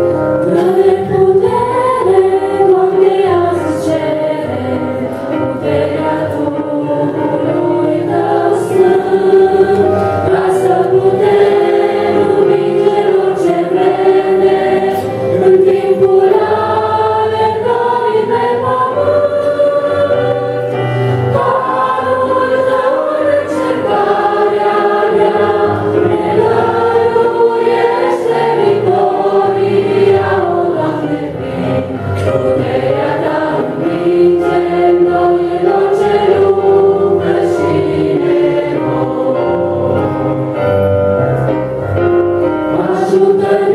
Brother ajuda.